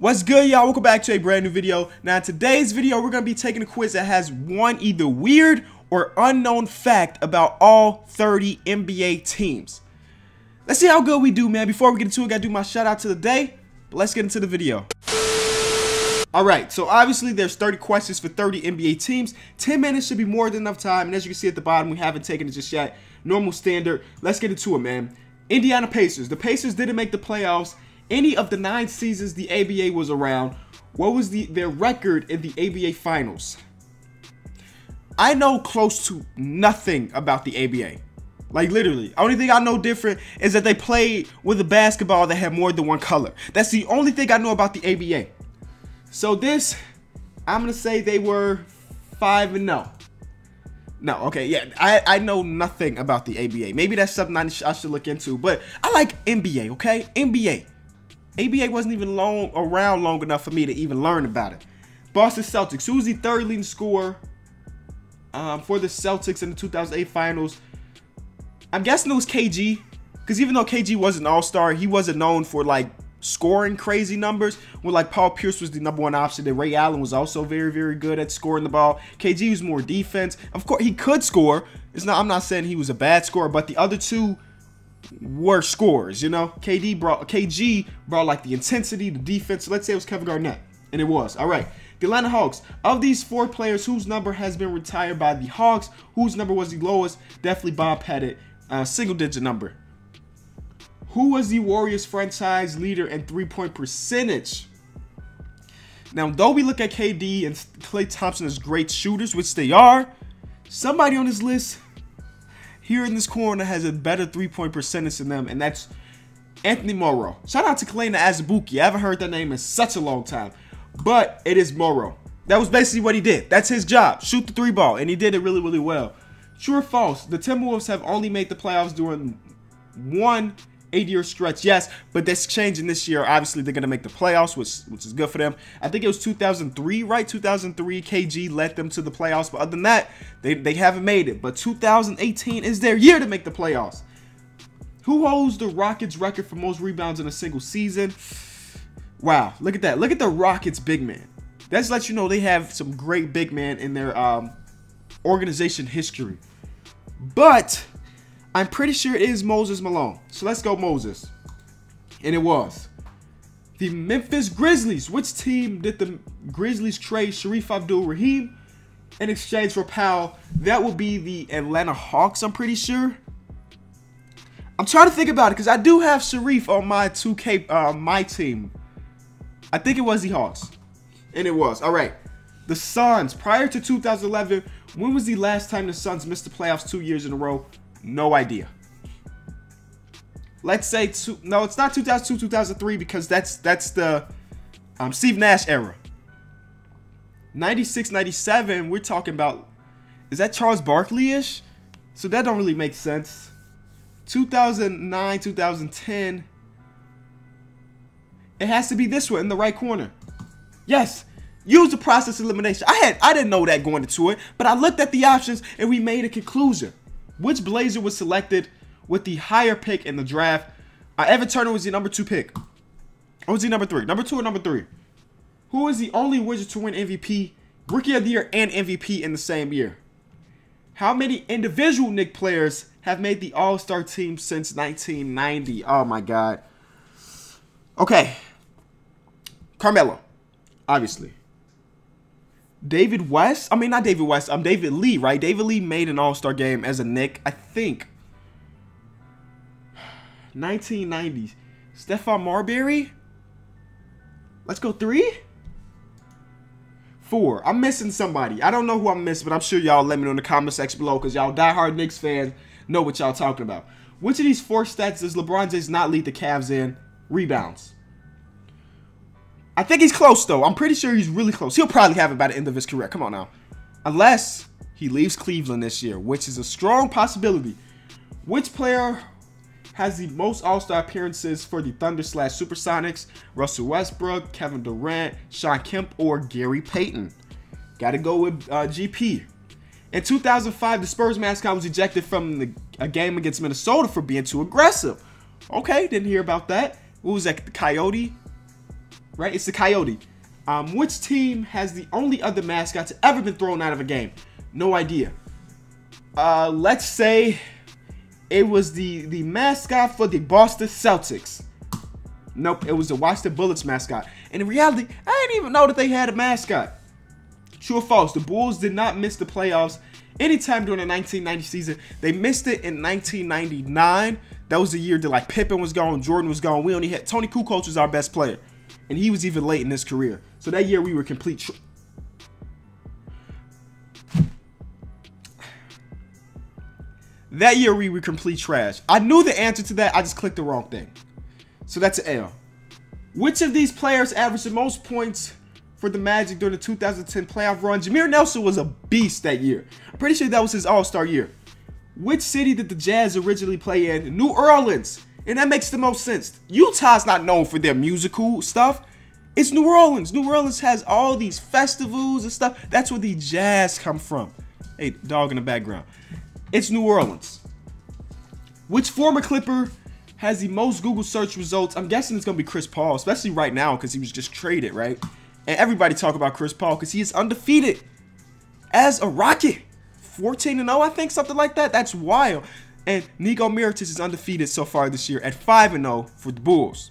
What's good y'all? Welcome back to a brand new video. Now in today's video we're going to be taking a quiz that has one either weird or unknown fact about all 30 NBA teams. Let's see how good we do man. Before we get into it, I gotta do my shout out to the day. But let's get into the video. Alright, so obviously there's 30 questions for 30 NBA teams. 10 minutes should be more than enough time. And as you can see at the bottom, we haven't taken it just yet. Normal standard. Let's get into it, man. Indiana Pacers. The Pacers didn't make the playoffs any of the nine seasons the ABA was around, what was the their record in the ABA finals? I know close to nothing about the ABA. Like literally, only thing I know different is that they played with a basketball that had more than one color. That's the only thing I know about the ABA. So this, I'm gonna say they were five and no. No, okay, yeah, I, I know nothing about the ABA. Maybe that's something I, sh I should look into, but I like NBA, okay? NBA. ABA wasn't even long around long enough for me to even learn about it. Boston Celtics. Who was the third leading scorer um, for the Celtics in the 2008 Finals? I'm guessing it was KG. Because even though KG was an all-star, he wasn't known for like scoring crazy numbers. When like Paul Pierce was the number one option, and Ray Allen was also very, very good at scoring the ball. KG was more defense. Of course, he could score. It's not. I'm not saying he was a bad scorer, but the other two were scores. You know, KD brought KG brought like the intensity, the defense. Let's say it was Kevin Garnett, and it was all right. The Atlanta Hawks. Of these four players, whose number has been retired by the Hawks, whose number was the lowest? Definitely Bob Pettit, uh, single digit number. Who was the Warriors franchise leader in three point percentage? Now, though we look at KD and Klay Thompson as great shooters, which they are, somebody on this list here in this corner has a better three-point percentage than them, and that's Anthony Morrow. Shout out to Kelenna Azubuike. I haven't heard that name in such a long time. But it is Morrow. That was basically what he did. That's his job. Shoot the three ball. And he did it really, really well. True or false? The Timberwolves have only made the playoffs during one eight-year stretch, yes, but that's changing this year. Obviously, they're going to make the playoffs, which which is good for them. I think it was 2003, right? 2003, KG led them to the playoffs, but other than that, they, they haven't made it. But 2018 is their year to make the playoffs. Who holds the Rockets record for most rebounds in a single season? Wow, look at that. Look at the Rockets big man. That's let you know they have some great big man in their um, organization history. But I'm pretty sure it is Moses Malone. So let's go Moses. And it was. The Memphis Grizzlies. Which team did the Grizzlies trade Sharif Abdul-Rahim in exchange for Powell? That would be the Atlanta Hawks, I'm pretty sure. I'm trying to think about it because I do have Sharif on my 2K, uh, my team. I think it was the Hawks. And it was. All right. The Suns, prior to 2011, when was the last time the Suns missed the playoffs two years in a row? No idea. Let's say two, no, it's not 2002, 2003 because that's that's the um, Steve Nash era. 96, 97, we're talking about, is that Charles Barkley-ish? So that don't really make sense. 2009, 2010, it has to be this one in the right corner. Yes, use the process elimination. I had I didn't know that going into it, but I looked at the options and we made a conclusion. Which Blazer was selected with the higher pick in the draft? Uh, Evan Turner was the number two pick. Or was he number three? Number two or number three? Who is the only Wizard to win MVP, Rookie of the Year, and MVP in the same year? How many individual Knick players have made the All-Star team since 1990? Oh my God. Okay. Carmelo, obviously. David West. I mean, not David West. I'm David Lee, right? David Lee made an All Star game as a Knick, I think. 1990s. Stephon Marbury. Let's go three. Four. I'm missing somebody. I don't know who I'm missing, but I'm sure y'all let me know in the comment section below because y'all diehard Knicks fans know what y'all talking about. Which of these four stats does LeBron James not lead the Cavs in? Rebounds. I think he's close, though. I'm pretty sure he's really close. He'll probably have it by the end of his career. Come on now. Unless he leaves Cleveland this year, which is a strong possibility. Which player has the most All-Star appearances for the Thunder slash Supersonics? Russell Westbrook, Kevin Durant, Shawn Kemp, or Gary Payton? Got to go with uh, GP. In 2005, the Spurs mascot was ejected from the, a game against Minnesota for being too aggressive. Okay, didn't hear about that. What was that? The Coyote? Right? It's the Coyote. Um, which team has the only other mascot to ever been thrown out of a game? No idea. Uh, let's say it was the the mascot for the Boston Celtics. Nope, it was the Washington Bullets mascot. And in reality, I didn't even know that they had a mascot. True or false? The Bulls did not miss the playoffs anytime during the 1990 season. They missed it in 1999. That was the year that like Pippen was gone, Jordan was gone. We only had Toni Kukoc was our best player, and he was even late in his career. So that year we were complete. that year we were complete trash. I knew the answer to that. I just clicked the wrong thing. So that's an L. Which of these players averaged the most points for the Magic during the 2010 playoff run? Jameer Nelson was a beast that year. I'm pretty sure that was his all-star year. Which city did the Jazz originally play in? New Orleans. And that makes the most sense. Utah's not known for their musical stuff. It's New Orleans. New Orleans has all these festivals and stuff. That's where the Jazz come from. Hey, dog in the background. It's New Orleans. Which former Clipper has the most Google search results? I'm guessing it's going to be Chris Paul, especially right now because he was just traded, right? And everybody talk about Chris Paul because he is undefeated as a Rocket. 14 0, I think, something like that. That's wild. And Nico Mirotic is undefeated so far this year at 5 0 for the Bulls.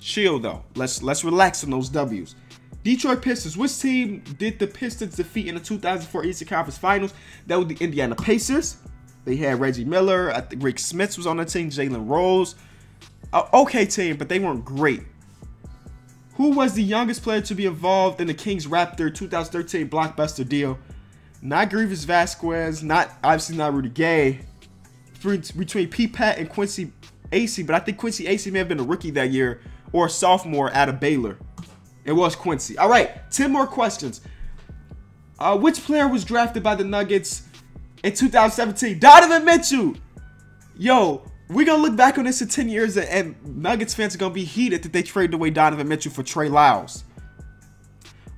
Chill though. Let's let's relax on those W's. Detroit Pistons. Which team did the Pistons defeat in the 2004 Eastern Conference Finals? That was the Indiana Pacers. They had Reggie Miller. I think Rick Smits was on the team. Jalen Rose. Uh, okay team, but they weren't great. Who was the youngest player to be involved in the Kings Raptor 2013 blockbuster deal? Not Greivis Vasquez, not obviously not Rudy Gay. Between P. Pat and Quincy Acy, but I think Quincy Acy may have been a rookie that year or a sophomore out of Baylor. It was Quincy. All right, 10 more questions. Uh, which player was drafted by the Nuggets in 2017? Donovan Mitchell. Yo, we're going to look back on this in 10 years, and, and Nuggets fans are going to be heated that they traded away Donovan Mitchell for Trey Lyles.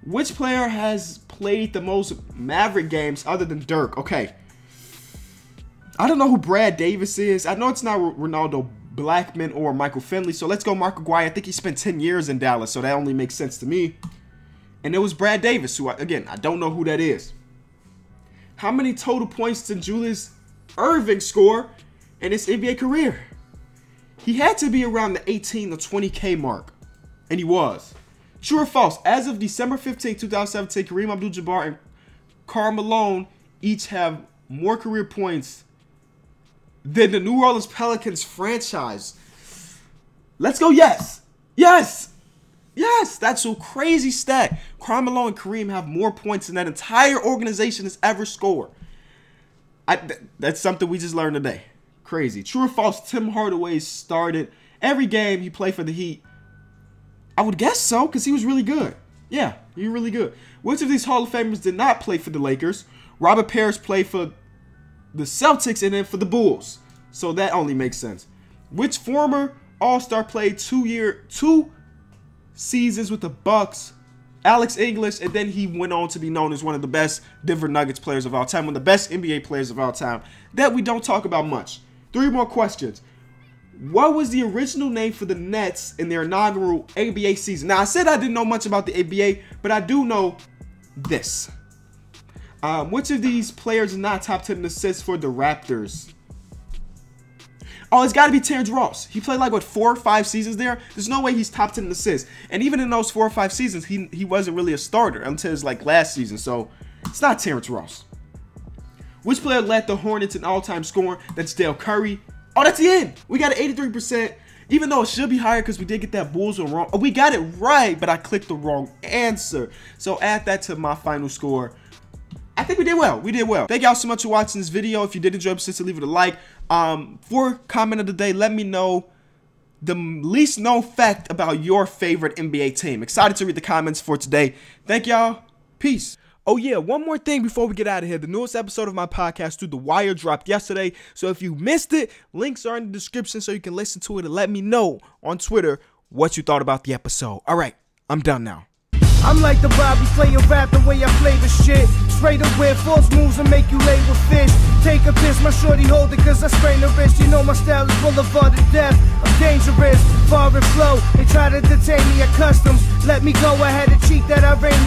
Which player has played the most Maverick games other than Dirk? Okay. I don't know who Brad Davis is. I know it's not Ronaldo Blackman or Michael Finley. So let's go Mark Aguirre. I think he spent 10 years in Dallas, so that only makes sense to me. And it was Brad Davis, who, again, I don't know who that is. How many total points did Julius Erving score in his NBA career? He had to be around the 18 to 20K mark, and he was. True or false? As of December 15, 2017, Kareem Abdul-Jabbar and Karl Malone each have more career points than the New Orleans Pelicans franchise. Let's go, yes. Yes. Yes, that's a crazy stat. Carmelo and Kareem have more points than that entire organization has ever scored. I, th that's something we just learned today. Crazy. True or false, Tim Hardaway started every game he played for the Heat. I would guess so, because he was really good. Yeah, he was really good. Which of these Hall of Famers did not play for the Lakers? Robert Parish played for the Celtics and then for the Bulls. So that only makes sense. Which former All-Star played two year two seasons with the Bucks? Alex English, and then he went on to be known as one of the best Denver Nuggets players of all time, one of the best NBA players of all time. That we don't talk about much. Three more questions. What was the original name for the Nets in their inaugural ABA season? Now, I said I didn't know much about the ABA, but I do know this. Um, which of these players is not top 10 in assists for the Raptors? Oh, it's got to be Terrence Ross. He played like, what, four or five seasons there? There's no way he's top 10 in assists. And even in those four or five seasons, he, he wasn't really a starter until his, like, last season. So, it's not Terrence Ross. Which player led the Hornets in all-time scoring? That's Dell Curry. Oh, that's the end. We got an 83%. Even though it should be higher because we did get that Bulls one wrong. Oh, we got it right, but I clicked the wrong answer. So add that to my final score. I think we did well. We did well. Thank y'all so much for watching this video. If you did enjoy, please leave it a like. Um, for comment of the day, let me know the least known fact about your favorite NBA team. Excited to read the comments for today. Thank y'all. Peace. Oh yeah, one more thing before we get out of here. The newest episode of my podcast, Through the Wire, dropped yesterday. So if you missed it, links are in the description so you can listen to it and let me know on Twitter what you thought about the episode. All right, I'm done now. I'm like the Bobby Flay of rap, the way I flavor shit. Spray the whip, force moves and make you lay with fish. Take a piss, my shorty hold it cause I sprain the wrist. You know my style is boulevard to death. I'm dangerous, far and flow. They try to detain me at customs. Let me go, I had to cheat that I ran